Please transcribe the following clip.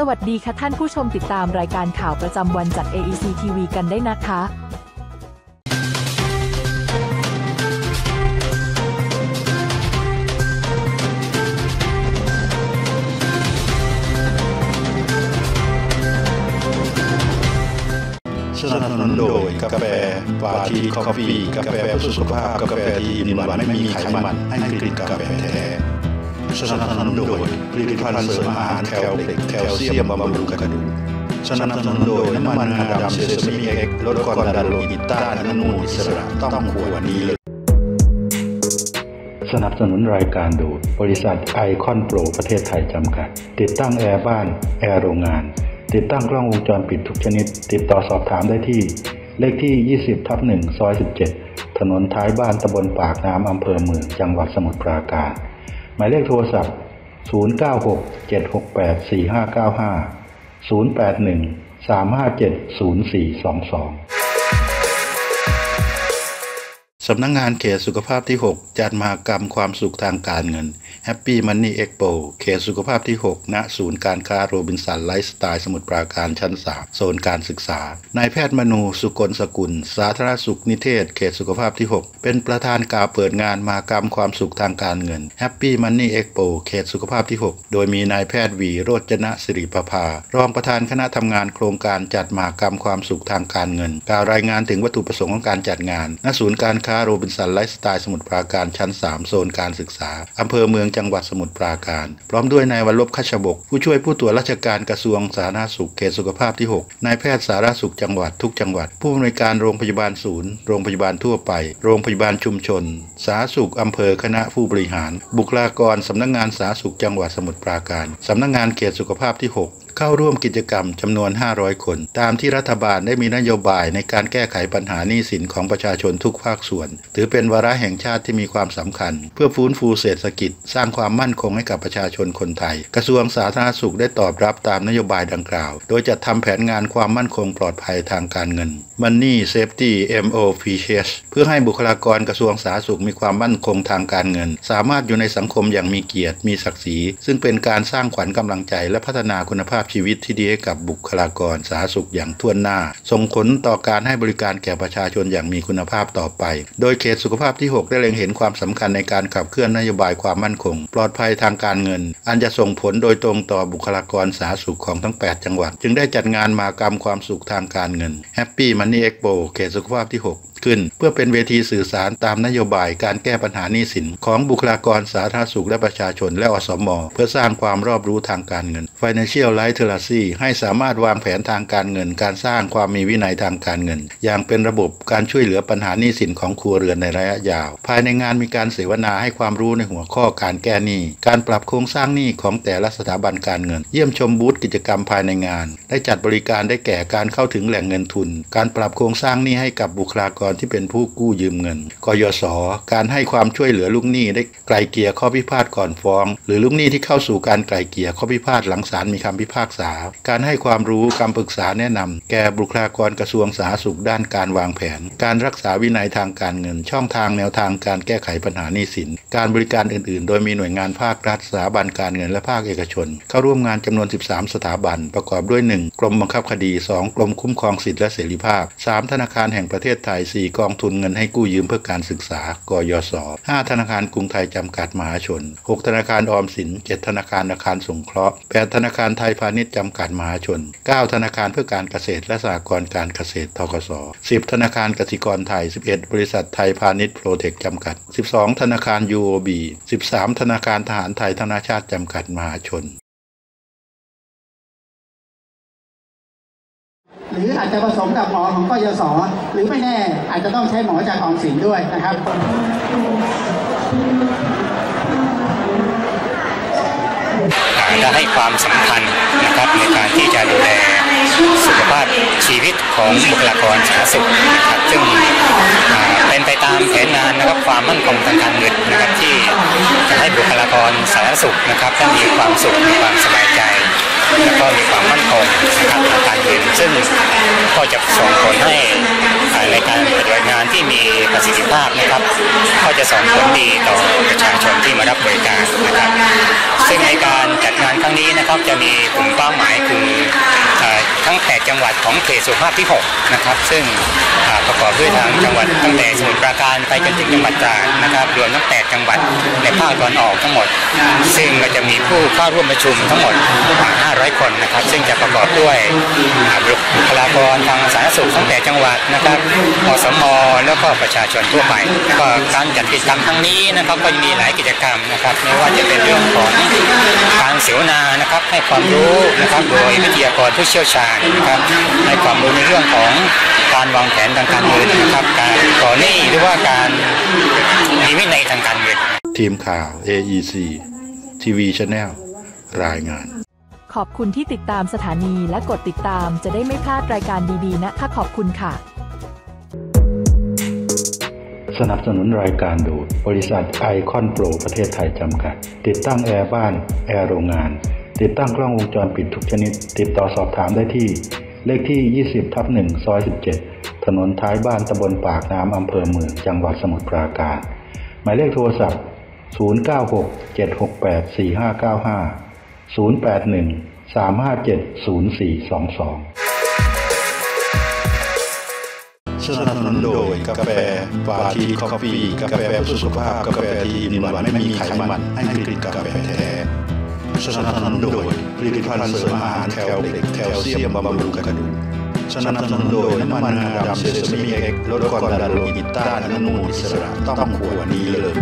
สวัสดีค่ะท่านผู้ชมติดตามรายการข่าวประจำวันจาก AEC TV กันได้นะคะสนับสนุนโดยกาแฟปาทีคอฟฟี่กาแฟเพื่อสุขภาพ กาแฟที่มีหวานไม่มีไขมันให้กลิ่นกาแฟแท้ สนับสนุนโดยผลิตภัณฑ์เสริมอาหารแคลเล็กแคลเซียมบำรุงกระดูกสนับสนุนโดยน้ำมันงาดำเซซามิเอ็กลดความดันโลหิตต้านอนุมูลอิสระต้องขวดนี้เลย สนับสนุนรายการโดยบริษัทไอคอนโปรประเทศไทยจำกัด ติดตั้งแอร์บ้าน แอร์โรงงาน ติดตั้งกล้องวงจรปิดทุกชนิด ติดต่อสอบถามได้ที่ เลขที่ 20ทับ1ซอย 17 ถนนท้ายบ้านตำบลปากน้ำอำเภอเมืองจังหวัดสมุทรปราการ หมายเลขโทรศัพท์ 096 768 4595 081 357 0422 สำนักงงานเขตสุขภาพที่ 6 จัดมหกรรมความสุขทางการเงิน Happy Money Expo เขตสุขภาพที่ 6 ณ ศูนย์การค้าโรบินสันไลฟ์สไตล์สมุทรปราการชั้น 3 โซนการศึกษา นายแพทย์มนูสุกลสกุล สาธารณสุขนิเทศ เขตสุขภาพที่ 6 เป็นประธานกล่าวเปิดงานมหกรรมความสุขทางการเงิน Happy Money Expo เขตสุขภาพที่ 6 โดยมีนายแพทย์วีโรจนะสิริประภารองประธานคณะทำงานโครงการจัดมหกรรมความสุขทางการเงินกล่าวรายงานถึงวัตถุประสงค์ของการจัดงาน ณ ศูนย์การค้าาโรบินสันไลฟ์สไตล์สมุทรปราการชั้น 3 โซนการศึกษา อำเภอเมืองจังหวัดสมุทรปราการ พร้อมด้วยนายวรลลบคัชบก ผู้ช่วยผู้ตรวจราชการกระทรวงสาธารณสุขเขตสุขภาพที่ 6 นายแพทย์สาธารณสุขจังหวัดทุกจังหวัด ผู้อำนวยการโรงพยาบาลศูนย์ โรงพยาบาลทั่วไป โรงพยาบาลชุมชน สาธารณสุขอำเภอคณะผู้บริหาร บุคลากรสำนักงานสาธารณสุขจังหวัดสมุทรปราการสำนักงานเขตสุขภาพที่ 6 เข้าร่วมกิจกรรมจำนวน 500 คน ตามที่รัฐบาลได้มีนโยบายในการแก้ไขปัญหาหนี้สินของประชาชนทุกภาคส่วน ถือเป็นวาระแห่งชาติที่มีความสำคัญ เพื่อฟื้นฟูเศรษฐกิจ สร้างความมั่นคงให้กับประชาชนคนไทย กระทรวงสาธารณสุขได้ตอบรับตามนโยบายดังกล่าว โดยจัดทำแผนงานความมั่นคงปลอดภัยทางการเงิน Money Safety MOPS เพื่อให้บุคลากรกระทรวงสาธารณสุขมีความมั่นคงทางการเงิน สามารถอยู่ในสังคมอย่างมีเกียรติมีศักดิ์ศรีซึ่งเป็นการสร้างขวัญกำลังใจ และพัฒนาคุณภาพชีวิตที่ดีให้กับบุคลากรสาธารณสุขอย่างทั่วหน้า ส่งผลต่อการให้บริการแก่ประชาชนอย่างมีคุณภาพต่อไป โดยเขตสุขภาพที่ 6 ได้เล็งเห็นความสำคัญในการขับเคลื่อนนโยบายความมั่นคง ปลอดภัยทางการเงิน อันจะส่งผลโดยตรงต่อบุคลากรสาธารณสุขของทั้ง 8 จังหวัด จึงได้จัดงานมหกรรมความสุขทางการเงิน Happy ันนี่เอ็กโปเขตสุขภาพที่ 6 ขึ้น เพื่อเป็นเวทีสื่อสารตามนโยบายการแก้ปัญหาหนี้สิน ของบุคลากรสาธารณสุขและประชาชนและอสม เพื่อสร้างความรอบรู้ทางการเงิน Financial Literacy ให้สามารถวางแผนทางการเงิน การสร้างความมีวินัยทางการเงิน อย่างเป็นระบบการช่วยเหลือปัญหาหนี้สินของครัวเรือนในระยะยาว ภายในงานมีการเสวนาให้ความรู้ในหัวข้อการแก้หนี้ การปรับโครงสร้างหนี้ของแต่ละสถาบันการเงิน เยี่ยมชมบูธกิจกรรมภายในงาน ได้จัดบริการได้แก่การเข้าถึงแหล่งเงินทุน การปรับโครงสร้างหนี้ให้กับบุคลากรที่เป็นผู้กู้ยืมเงิน กยศ การให้ความช่วยเหลือลูกหนี้ได้ไกลเกลี่ยข้อพิพาทก่อนฟ้อง หรือลูกหนี้ที่เข้าสู่การไกลเกลี่ยข้อพิพาทหลังศาลมีคำพิพากษา การให้ความรู้คำปรึกษาแนะนำแก่บุคลากรกระทรวงสาธารณสุขด้านการวางแผน การรักษาวินัยทางการเงิน ช่องทางแนวทางการแก้ไขปัญหาหนี้สิน การบริการอื่น ๆ โดยมีหน่วยงานภาครัฐสถาบันการเงินและภาคเอกชน เข้าร่วมงานจำนวน 13 สถาบัน ประกอบด้วย 1 กรมบังคับคดี 2 กรมคุ้มครองสิทธิและเสรีภาพ 3 ธนาคารแห่งประเทศไทย 4กองทุนเงินให้กู้ยืมเพื่อการศึกษากยศ5ธนาคารกรุงไทยจำกัดมหาชน 6 ธนาคารออมสิน 7 ธนาคารอาคารสงเคราะห์ 8 ธนาคารไทยพาณิชย์จำกัดมหาชน 9 ธนาคารเพื่อการเกษตรและสหกรณ์การเกษตรทกส10 ธนาคารกสิกรไทย 11 บริษัทไทยพาณิชย์โปรเทคจำกัด 12 ธนาคาร UOB 13 ธนาคารทหารไทยธนาชาติจำกัดมหาชน หรืออาจจะผสมกับหมอของกยศหรือไม่แน่อาจจะต้องใช้หมอจากออมสินด้วยนะครับจะให้ความสำคัญนะครับในการที่จะดูแลสุขภาพชีวิตของบุคลากรสาธารณสุขนะครับซึ่งเป็นไปตามแผนงานนะครับความมั่นคงทางการเงินนะครับที่จะให้บุคลากรสาธารณสุขนะครับได้มีความสุขมีความสบายใจ แล้วก็มีความมั่นคงนะครับทางการเงิน ลให้อ่าในการปฏิบัติงานที่มีประสิทธิภาพนะครับ ก็จะส่งผลดีต่อประชาชนที่มารับบริการนะครับ ซึ่งในการจัดงานครั้งนี้นะครับจะมีกลุ่มเป้าหมายคือทั้งแจังหวัดของเขตสุขภาพที่ 6 นะครับ ซึ่งประกอบด้วยทางจังหวัดตั้งแต่สมุทรปราการไปจนถึงจังหวัดตราดนะครับรวมทั้ง8จังหวัดในภาคตะวันออกทั้งหมด ซึ่งก็จะมีผู้เข้าร่วมประชุมทั้งหมดกว่า500 คนนะครับ ซึ่งจะประกอบด้วยอ่าบุคลากรทางสาธารณสุขทั้ง8จังหวัดนะครับอสมแล้วก็ประชาชนทั่วไปก็การจัดกิจกรรมครั้งนี้นะครับก็มีหลายกิจกรรมนะครับไม่ว่าจะเป็นเรื่องของการเสวนานะครับให้ความรู้นะครับโดยวิทยากรผู้เชี่ยวชาญนะครับให้ความรู้ในเรื่องของการวางแผนทางการเงินนะครับการก่อหนี้หรือว่าการมีวินัยทางการเงินทีมข่าว AEC ทีวีช n แนลรายงาน ขอบคุณที่ติดตามสถานีและกดติดตามจะได้ไม่พลาดรายการดีๆนะคะขอบคุณค่ะ สนับสนุนรายการโดยบริษัทไอคอนโปรประเทศไทยจำกัด ติดตั้งแอร์บ้าน แอร์โรงงาน ติดตั้งกล้องวงจรปิดทุกชนิด ติดต่อสอบถามได้ที่ เลขที่ 20ทับ1ซอย 17 ถนนท้ายบ้านตำบลปากน้ำอำเภอเมือง จังหวัดสมุทรปราการ หมายเลขโทรศัพท์ 096 768 4595 081 357 0422 สนับสนุนโดยกาแฟฟาทีคอฟฟี่กาแฟสุขภาพ กาแฟ three in one ไม่มีไขมันให้กลิ่นกาแฟแท้ สนับสนุนโดยผลิตภัณฑ์เสริมอาหารแคลเด็กแคลเซียมบำรุงกระดูกสนับสนุนโดยน้ำมันงาดำเซซามิเอ็กลดความดันโลหิตต้านอนุมูลอิสระต้องขวดนี้เลย